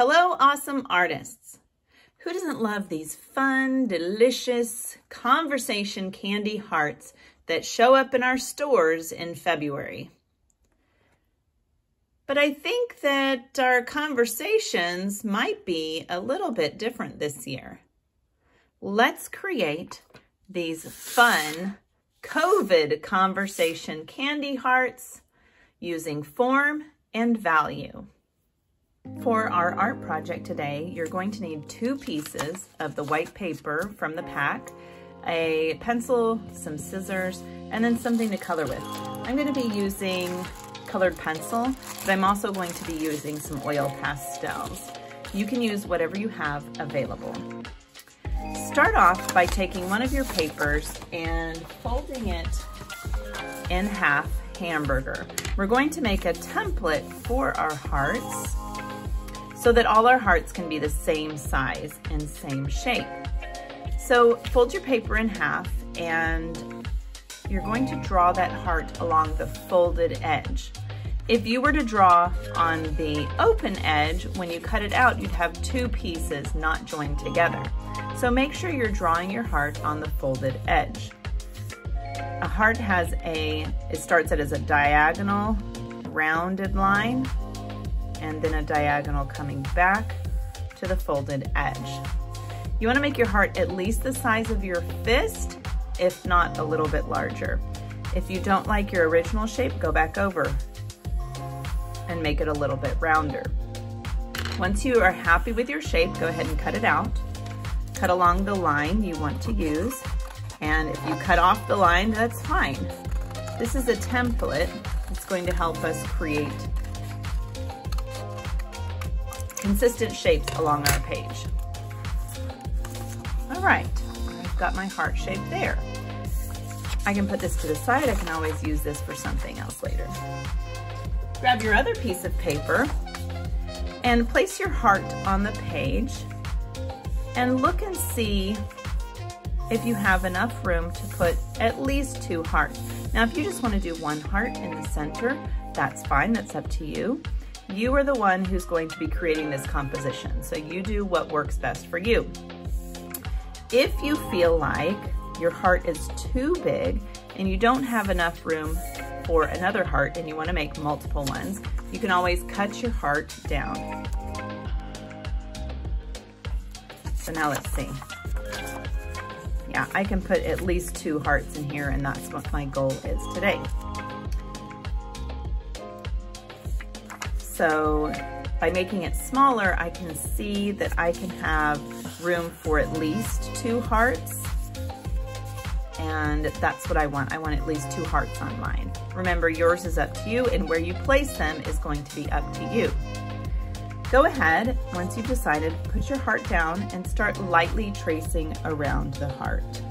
Hello, awesome artists. Who doesn't love these fun, delicious conversation candy hearts that show up in our stores in February? But I think that our conversations might be a little bit different this year. Let's create these fun COVID conversation candy hearts using form and value. For our art project today, you're going to need two pieces of the white paper from the pack, a pencil, some scissors, and then something to color with. I'm going to be using colored pencil, but I'm also going to be using some oil pastels. You can use whatever you have available. Start off by taking one of your papers and folding it in half hamburger. We're going to make a template for our hearts so that all our hearts can be the same size and same shape. So fold your paper in half and you're going to draw that heart along the folded edge. If you were to draw on the open edge, when you cut it out, you'd have two pieces not joined together. So make sure you're drawing your heart on the folded edge. A heart has a, it starts out as a diagonal rounded line and then a diagonal coming back to the folded edge. You wanna make your heart at least the size of your fist, if not a little bit larger. If you don't like your original shape, go back over and make it a little bit rounder. Once you are happy with your shape, go ahead and cut it out. Cut along the line you want to use. And if you cut off the line, that's fine. This is a template. It's going to help us create consistent shapes along our page. All right, I've got my heart shape there. I can put this to the side. I can always use this for something else later. Grab your other piece of paper and place your heart on the page and look and see if you have enough room to put at least two hearts. Now, if you just wanna do one heart in the center, that's fine, that's up to you. You are the one who's going to be creating this composition, so you do what works best for you. If you feel like your heart is too big and you don't have enough room for another heart and you wanna make multiple ones, you can always cut your heart down. So now let's see. Yeah, I can put at least two hearts in here and that's what my goal is today. So by making it smaller, I can see that I can have room for at least two hearts. And that's what I want. I want at least two hearts on mine. Remember, yours is up to you and where you place them is going to be up to you. Go ahead, once you've decided, put your heart down and start lightly tracing around the heart.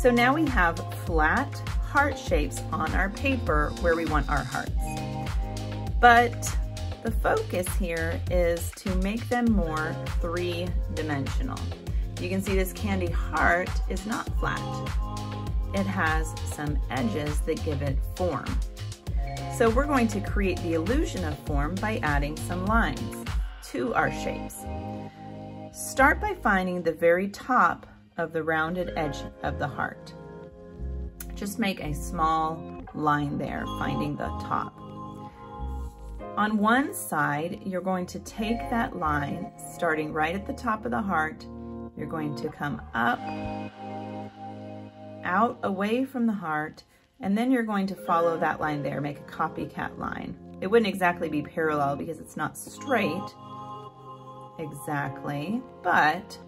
So now we have flat heart shapes on our paper where we want our hearts. But the focus here is to make them more three-dimensional. You can see this candy heart is not flat. It has some edges that give it form. So we're going to create the illusion of form by adding some lines to our shapes. Start by finding the very top of the rounded edge of the heart. Just make a small line there, finding the top. On one side, you're going to take that line, starting right at the top of the heart, you're going to come up, out, away from the heart, and then you're going to follow that line there, make a copycat line. It wouldn't exactly be parallel because it's not straight exactly, but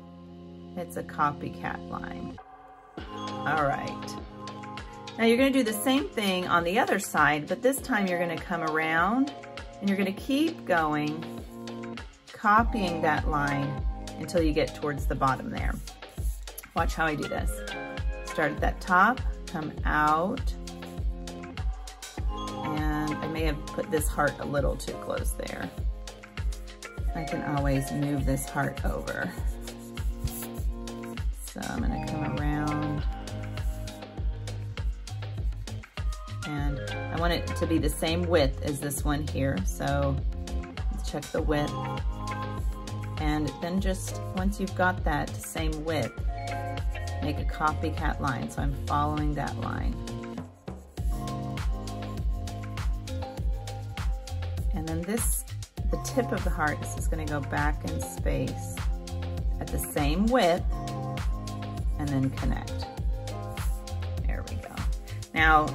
it's a copycat line. All right. Now you're gonna do the same thing on the other side, but this time you're gonna come around and you're gonna keep going, copying that line until you get towards the bottom there. Watch how I do this. Start at that top, come out, and I may have put this heart a little too close there. I can always move this heart over. So I'm gonna come around and I want it to be the same width as this one here. So let's check the width. And then just, once you've got that same width, make a copycat line. So I'm following that line. And then this, the tip of the heart, this is gonna go back in space at the same width and then connect. There we go. Now,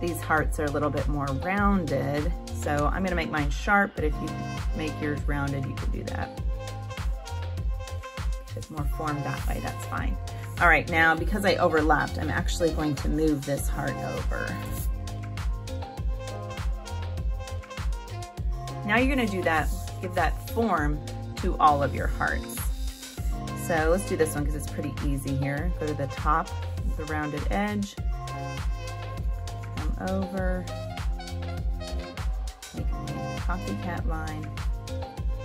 these hearts are a little bit more rounded, so I'm gonna make mine sharp, but if you make yours rounded, you could do that. It's more formed that way, that's fine. All right, now because I overlapped, I'm actually going to move this heart over. Now you're gonna do that, give that form to all of your hearts. So let's do this one because it's pretty easy here. Go to the top, the rounded edge, come over, make a copycat line,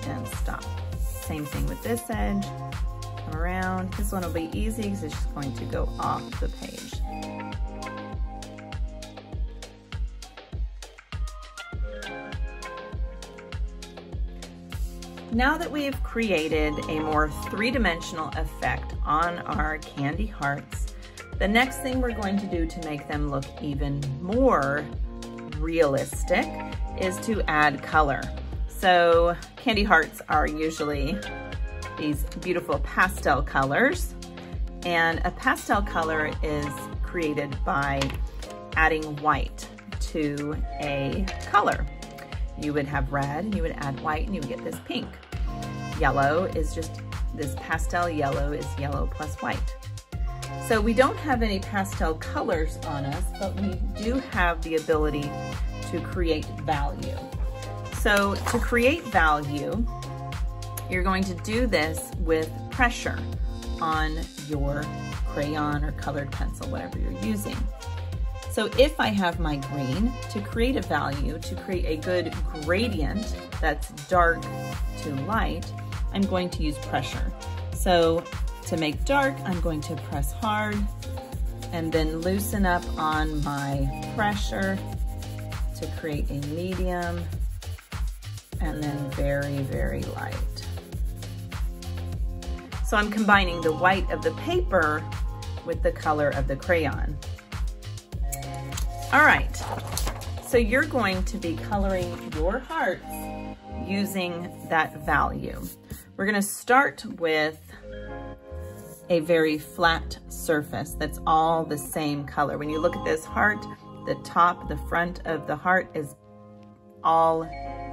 and stop. Same thing with this edge, come around. This one will be easy because it's just going to go off the page. Now that we've created a more three-dimensional effect on our candy hearts, the next thing we're going to do to make them look even more realistic is to add color. So candy hearts are usually these beautiful pastel colors. And a pastel color is created by adding white to a color. You would have red and you would add white and you would get this pink. Yellow is just, this pastel yellow is yellow plus white. So we don't have any pastel colors on us, but we do have the ability to create value. So to create value, you're going to do this with pressure on your crayon or colored pencil, whatever you're using. So if I have my green, to create a value, to create a good gradient that's dark to light, I'm going to use pressure. So to make dark, I'm going to press hard and then loosen up on my pressure to create a medium and then very, very light. So I'm combining the white of the paper with the color of the crayon. All right, so you're going to be coloring your hearts using that value. We're gonna start with a very flat surface that's all the same color. When you look at this heart, the top, the front of the heart is all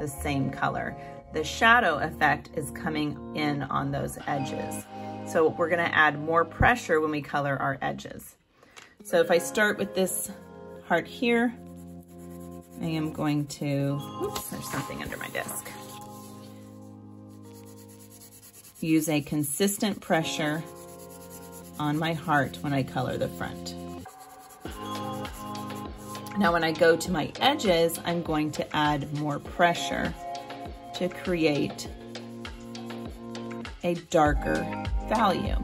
the same color the shadow effect is coming in on those edges. So we're gonna add more pressure when we color our edges. So if I start with this heart here, I am going to, oops, there's something under my desk. Use a consistent pressure on my heart when I color the front. Now when I go to my edges, I'm going to add more pressure to create a darker value.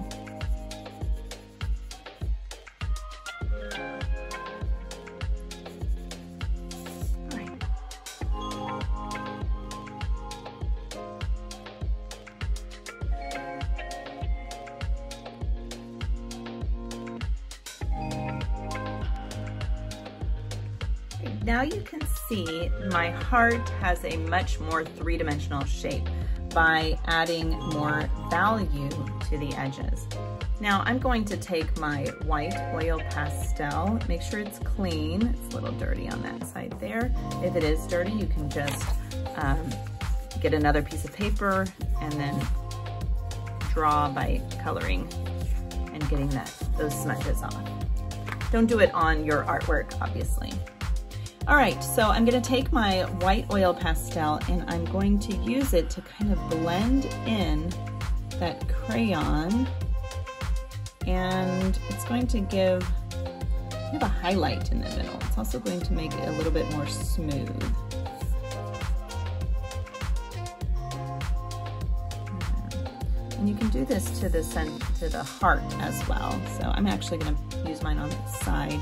Now you can see my heart has a much more three-dimensional shape by adding more value to the edges. Now I'm going to take my white oil pastel, make sure it's clean. It's a little dirty on that side there. If it is dirty, you can just um, get another piece of paper and then draw by coloring and getting that those smudges off. Don't do it on your artwork, obviously. All right, so I'm gonna take my white oil pastel and I'm going to use it to kind of blend in that crayon and it's going to give kind of a highlight in the middle. It's also going to make it a little bit more smooth. And you can do this to the to the heart as well. So I'm actually gonna use mine on the side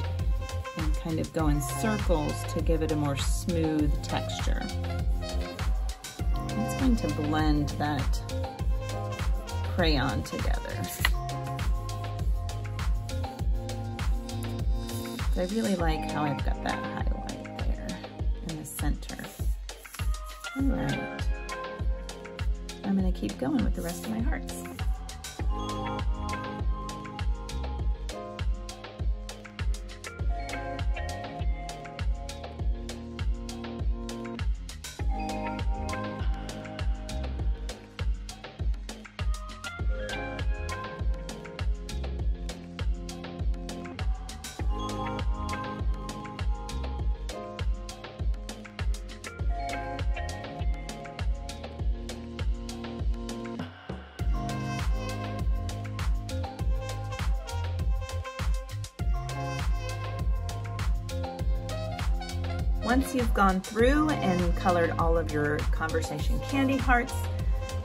kind of go in circles to give it a more smooth texture. It's going to blend that crayon together. I really like how I've got that highlight there in the center. All right. I'm gonna keep going with the rest of my hearts. Once you've gone through and colored all of your conversation candy hearts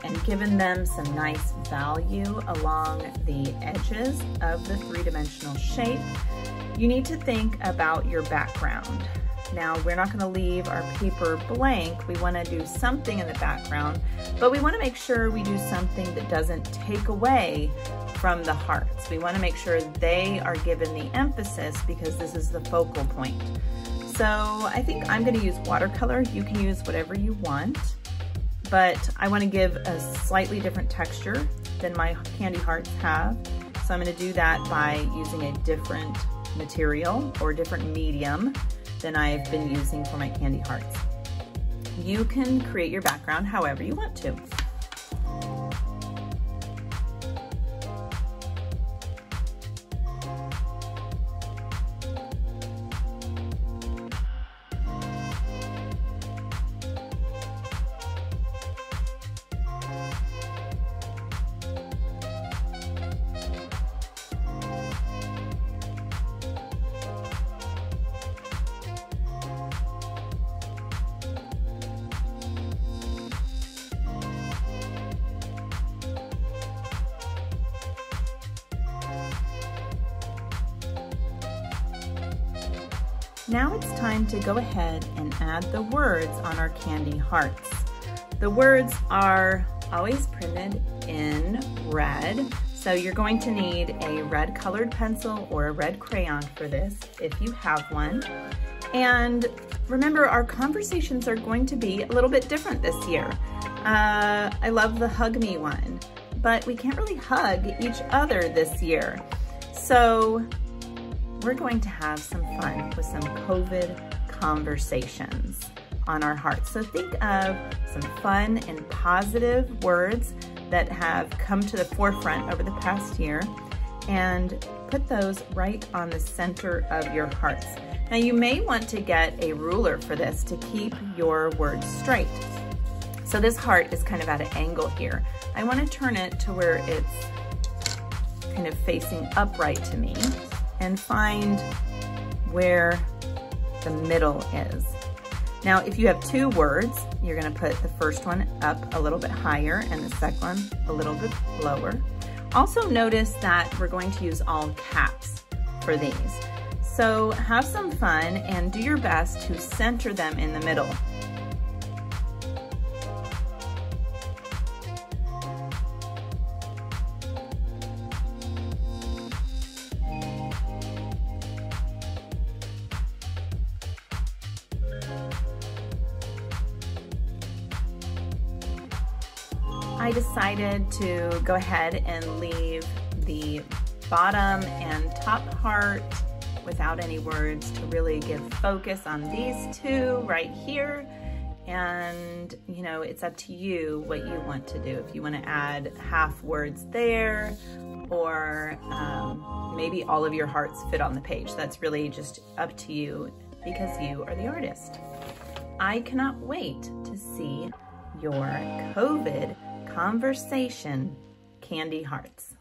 and given them some nice value along the edges of the three-dimensional shape, you need to think about your background. Now, we're not gonna leave our paper blank. We wanna do something in the background, but we wanna make sure we do something that doesn't take away from the hearts. We wanna make sure they are given the emphasis because this is the focal point. So I think I'm gonna use watercolor. You can use whatever you want, but I wanna give a slightly different texture than my candy hearts have. So I'm gonna do that by using a different material or different medium than I've been using for my candy hearts. You can create your background however you want to. Now it's time to go ahead and add the words on our candy hearts. The words are always printed in red, so you're going to need a red colored pencil or a red crayon for this if you have one. And remember, our conversations are going to be a little bit different this year. Uh, I love the hug me one, but we can't really hug each other this year. So we're going to have some fun with some COVID conversations on our hearts. So think of some fun and positive words that have come to the forefront over the past year and put those right on the center of your hearts. Now you may want to get a ruler for this to keep your words straight. So this heart is kind of at an angle here. I want to turn it to where it's kind of facing upright to me and find where the middle is. Now, if you have two words, you're gonna put the first one up a little bit higher and the second one a little bit lower. Also notice that we're going to use all caps for these. So have some fun and do your best to center them in the middle. I decided to go ahead and leave the bottom and top heart without any words to really give focus on these two right here. And, you know, it's up to you what you want to do. If you want to add half words there or um, maybe all of your hearts fit on the page. That's really just up to you because you are the artist. I cannot wait to see your COVID conversation candy hearts.